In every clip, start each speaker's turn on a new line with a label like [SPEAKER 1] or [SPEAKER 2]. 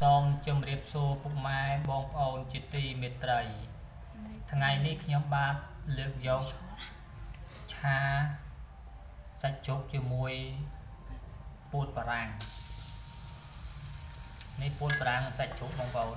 [SPEAKER 1] សូមជម្រាបសួរពុកម៉ែបងប្អូនជាទីមេត្រី ថ្ងៃនេះខ្ញុំបាទលើកយកឆាសាច់ជ្រូកជាមួយពោតបារាំងនេះពោតបារាំងសាច់ជ្រូកបងប្អូន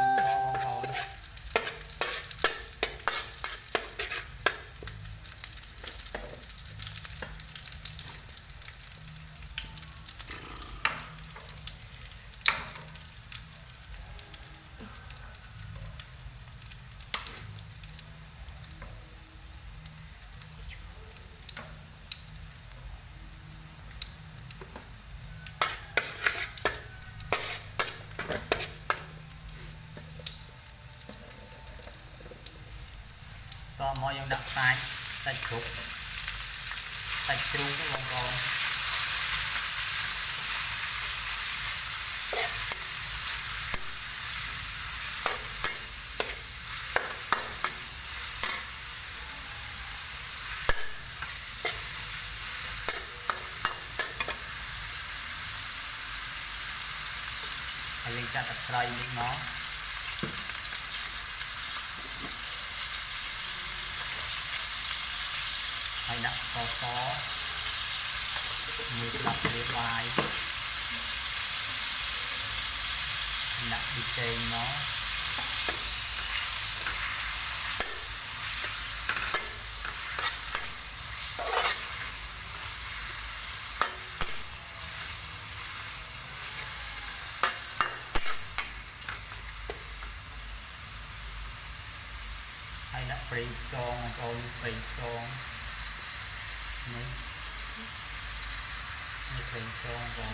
[SPEAKER 1] តមកយើងដាក់សាច់សាច់ជ្រូកសាច់ជ្រូកទេបងប្អូនហើយយើងចាក់ទឹកត្រីនេះមក ហើយដាក់ស្ករសមួយស្លាបព្រាបាយដាក់ប៊ីចេងមកហើយដាក់ប្រេងខ្យងបងប្អូនប្រេងខ្យង Đấy. Như thành cho vào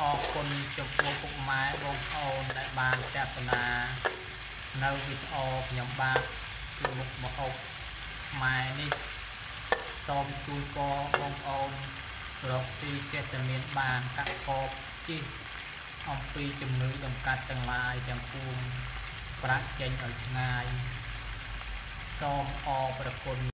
[SPEAKER 1] អរគុណចំពោះពុកម៉ែបងប្អូនដែលបានទស្សនានៅវីដេអូខ្ញុំបាទគឺមុខម្ហូបម៉ែនេះសូមជូនកបងប្អូនរកទីចេះតែមានបានកាក់កបជីអំពីជំងឺដំកាត់ទាំងឡាយទាំងពួងប្រាក់ចេញឲ្យឆ្ងាយសូមអរប្រគុណ